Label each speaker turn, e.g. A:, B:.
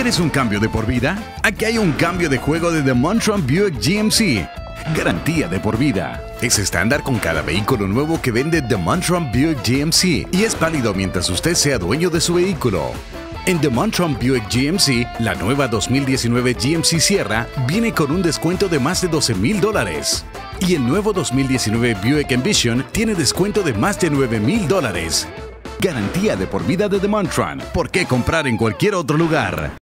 A: ¿Quieres un cambio de por vida? Aquí hay un cambio de juego de The Montron Buick GMC. Garantía de por vida. Es estándar con cada vehículo nuevo que vende The Montron Buick GMC y es válido mientras usted sea dueño de su vehículo. En The Montron Buick GMC, la nueva 2019 GMC Sierra viene con un descuento de más de 12 mil dólares. Y el nuevo 2019 Buick Envision tiene descuento de más de 9 mil dólares. Garantía de por vida de The Montron. ¿Por qué comprar en cualquier otro lugar?